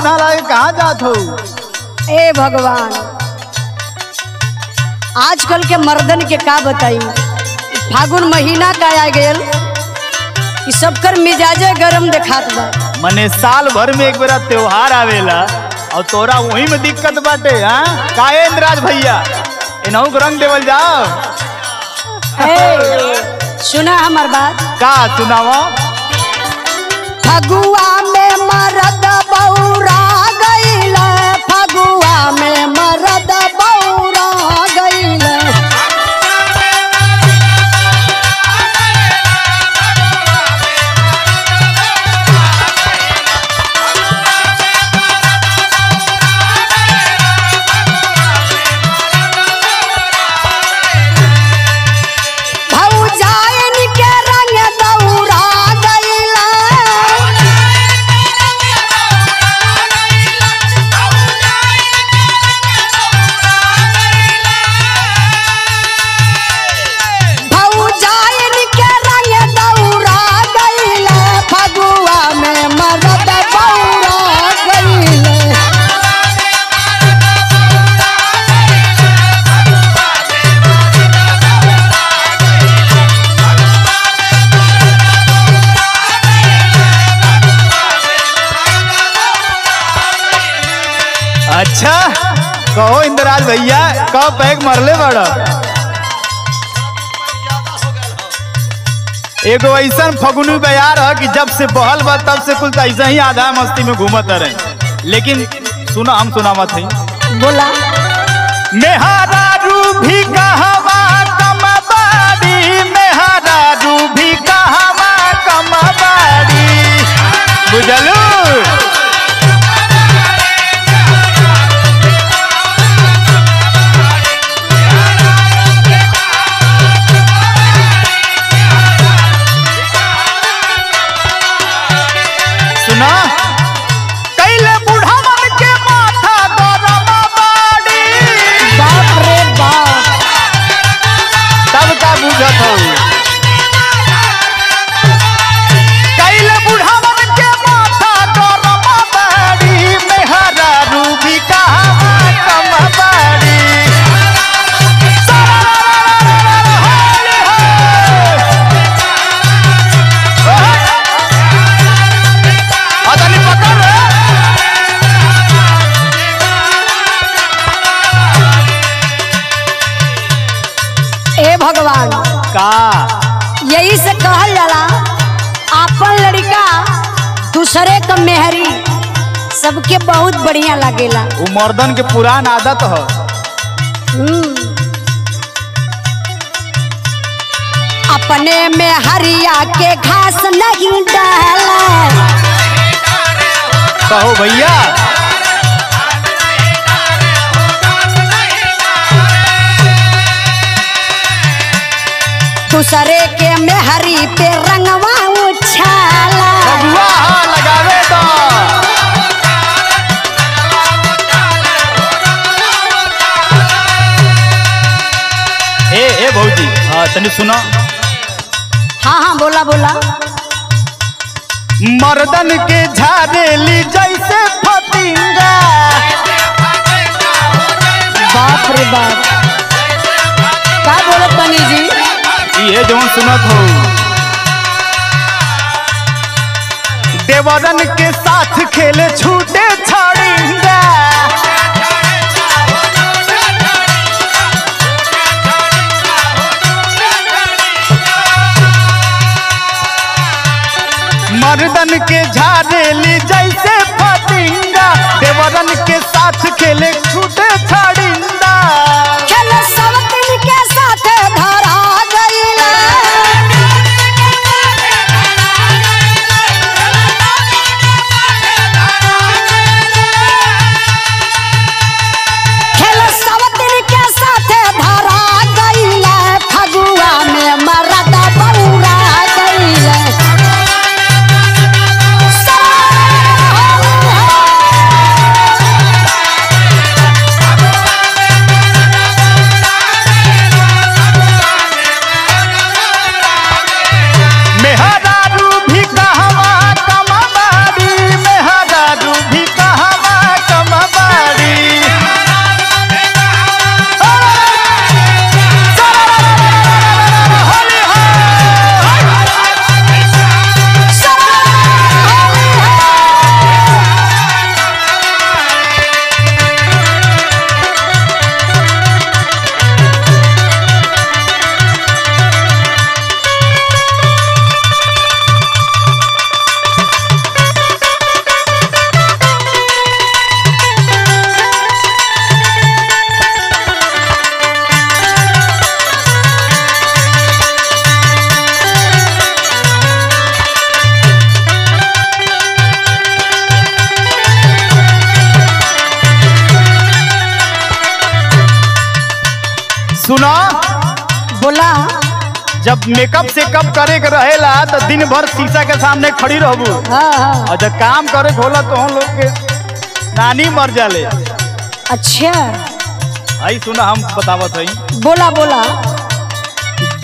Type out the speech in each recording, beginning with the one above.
मोना लागे कहाँ जात हो? ए भगवान आजकल के मर्दन के का बताई? फागुन महीना का आ कि सबकर मिजाजे गरम देखात बा। मने साल भर में एक बेरा त्योहार आवेला और तोरा वही में दिक्कत बाटे हाँ? काहे इंद्राज भैया? इनहू के रंग देवल जाओ। सुना हमार बात? का सुनावा? फगुआ अच्छा कहो इंद्राज भैया कब पैक मरले बड़ा एगो ऐसा फगुनी बयार है कि जब से बहल बा तब से कुल ऐसा ही आधा मस्ती में घूमत रहे। लेकिन सुना हम सुना मत हई बोला। मेहरा रूभी कहवा कमबाड़ी मेहरा रूभी कहवा कमबाड़ी बुझलू? यही से कहल जाला आपन लड़का दूसरे क मेहरी सबके बहुत बढ़िया लागेला। वो मर्दन के पुरान आदत है। हम्म। अपने में हरिया के घास नहीं डाला कहो भैया। दूसरे के मेहरी पे रंगवा उछाला। हाँ लगावे तो। ए ए भौजी हाँ तनी सुनो। हाँ हाँ बोला बोला। मर्दन के झाड़ेली जैसे फतिंगा। बाप रे बाप। का बोलत बनी जी? ये जो सुनत हो देवरन के साथ खेले छूटे मर्दन के झाड़ेली जैसे मेकअप से कप करे के रहेला तो दिन भर शीशा के सामने खड़ी रहबू। हाँ हाँ। और जब काम करे होला तो हम लोग के नानी मर जाले। अच्छा। आई सुना हम बतावत हई। बोला बोला।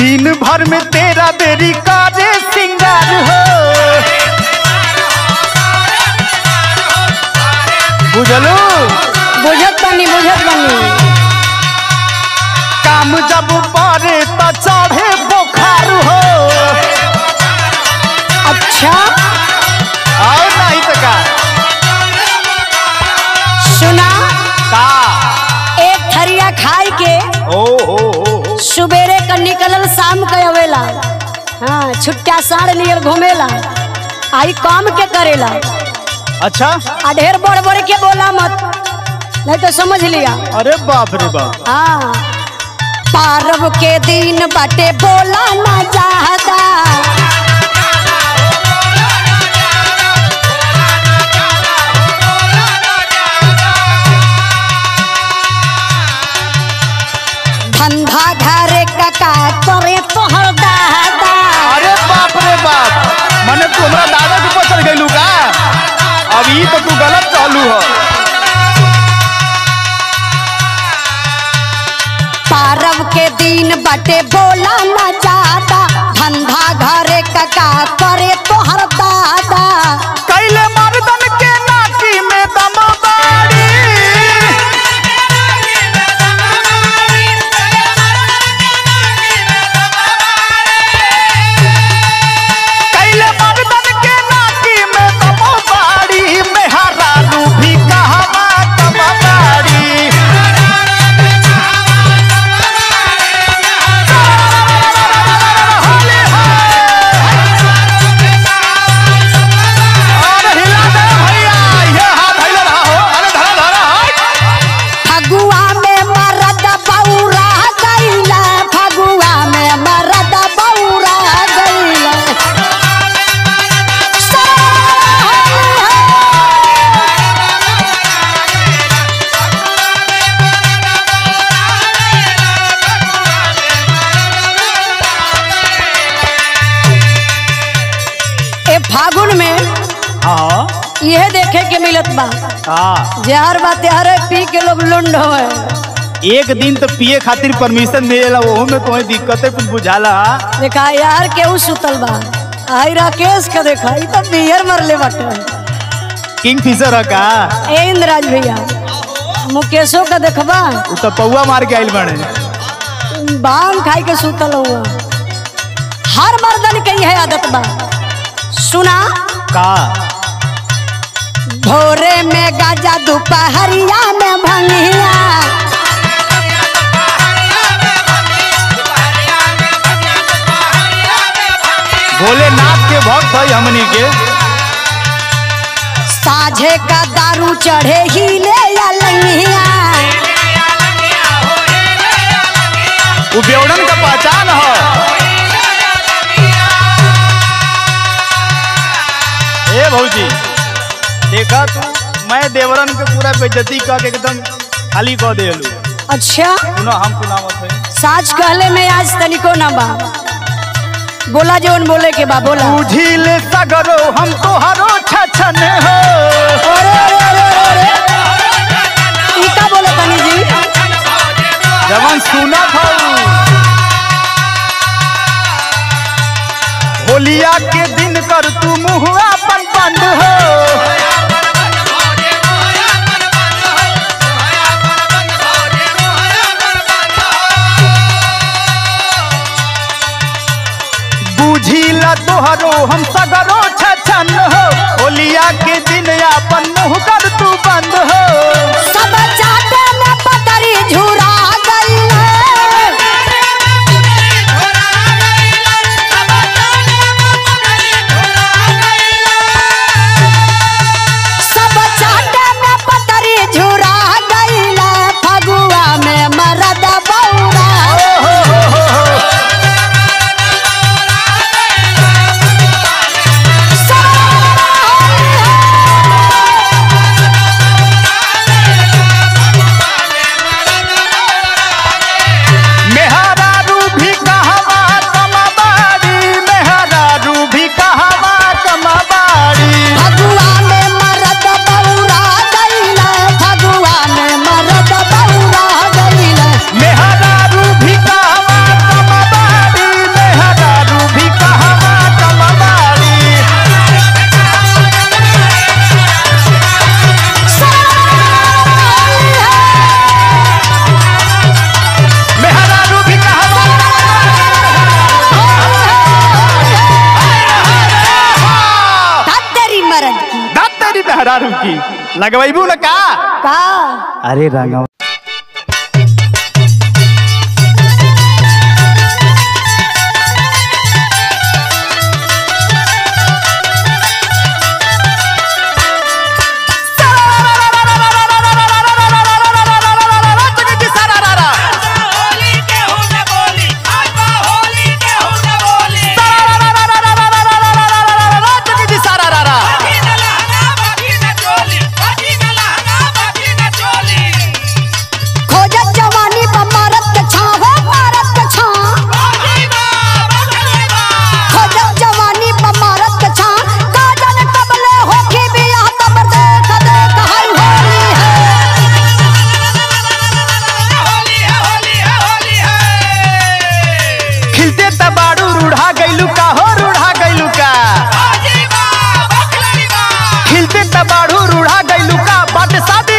दिन भर में तेरा देरी कारे सिंगार हो। बुझलू? बुझत बनी बुझत बनी। काम जब पारे त चढ़े अच्छा? और नहीं तो का सुना? का एक थरिया खाई के ओ हो सुबेरे का निकलल शाम के अवेला। हाँ छुट्टा साढ़ नियर घूमेला। आई काम के करेला। अच्छा? आ ढेर बड़ बड़ के बोला मत। नहीं तो समझ लिया। अरे बाप रे बाप। हाँ। पारव के दिन बाटे बोला ना चाहता के मिलत बा। हाँ। जहर बा त्यार पी के लोग लुंड होए। एक दिन तो पिए खातिर परमिशन मिलेला ओहू में तो दिक्कतें कुछ बुझाला। देखा यार केहू सुतल बा। आई राकेश का देखा ई तो बियर मरले बाटे। किंग फिशर है का? ए इंद्राज भैया मुकेशो का देखबा। उ तो पौआ मार के आइल बने भाँग खाई के सुतल हुआ। हर मर्दन के यह आदत बा। सुना? का? भोरे में गाजा दोपहरिया में भंगिया। भोलेनाथ के भक्त है हमनी के। साझे का दारू चढ़े ही ले लंगिया। का पहचान है। ए भौजी। देखा तू? मैं देवरन के पूरा बेजती का के एकदम खाली कह देलू। अच्छा। सुनो हम सुनावत है। साच कहले में आज तनिको ना बा। बोला जोन बोले के बा बोला। बुझिल सगरो हम तोहरो छछन हो। होलिया के लगवाइबू ना का? का? अरे रंगवा Написати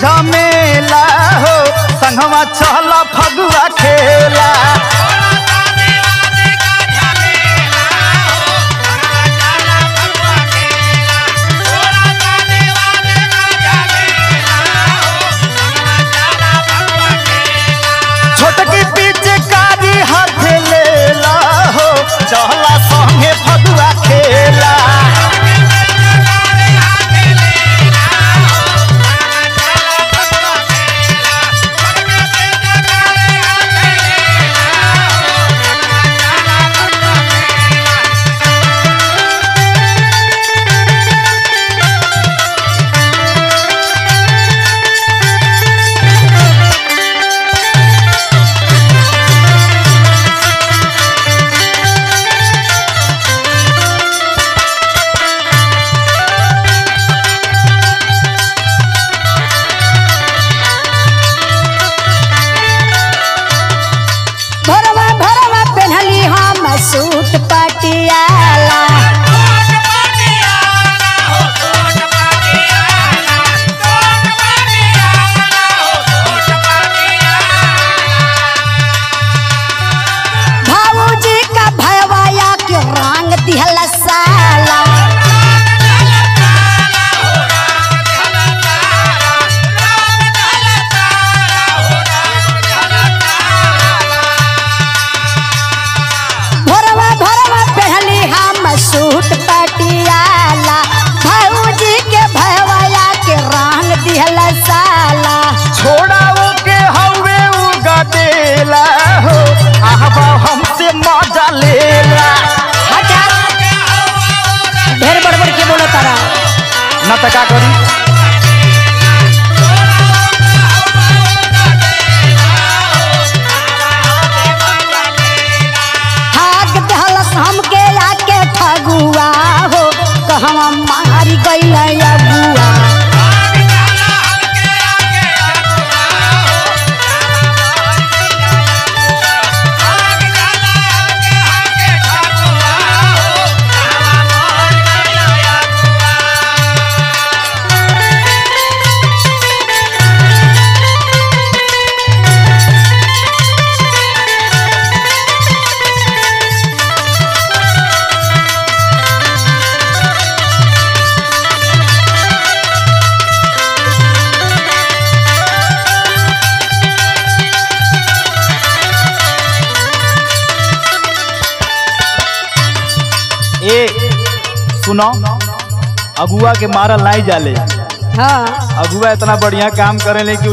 झमेला हो संगवा चला फगुआ खेला। सुनो। अगुआ के मारल नहीं जाले। हाँ। अगुआ इतना बढ़िया काम करेले कि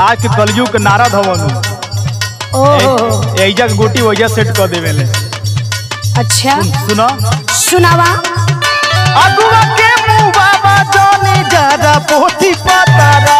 आज के कलयुग के नारद हवन ओहो। एजा के गोटी वैजा सेट कर देवेले। अच्छा। सुनो सुनावा। अगुआ के मुँह बाबा जाने ज़्यादा पोथी पतारा।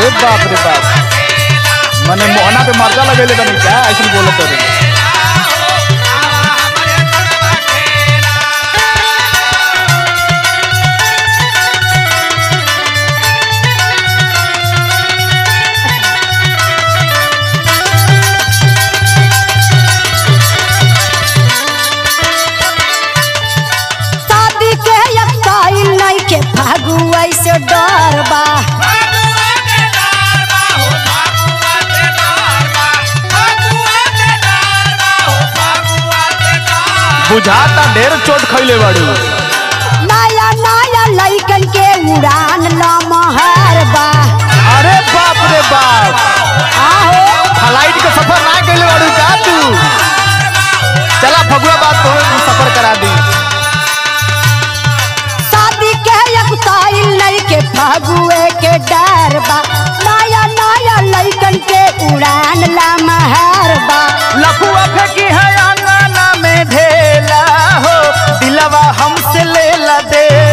अरे बाप रे बाप। मैंने मोहना पे मर्दा लगेले बनी क्या? ऐसे बोलत रे डर बा। बुझाता ढेर चोट खैले बाड़ू। नया नया लइकन के उड़ान लमहर बा। अरे बाप रे बाप। आहो। फ़्लाइट का सफ़र ना कैले बाड़ू का तू? चला फगुआ बात तो सफ़र करा दी। शादी के यकाई नहीं के फागुए के डर बा। नया नया लइकन के उड़ान लमहर बा। लफुआ फेंकी है में ढेला हो दिलवा हमसे लेला ला का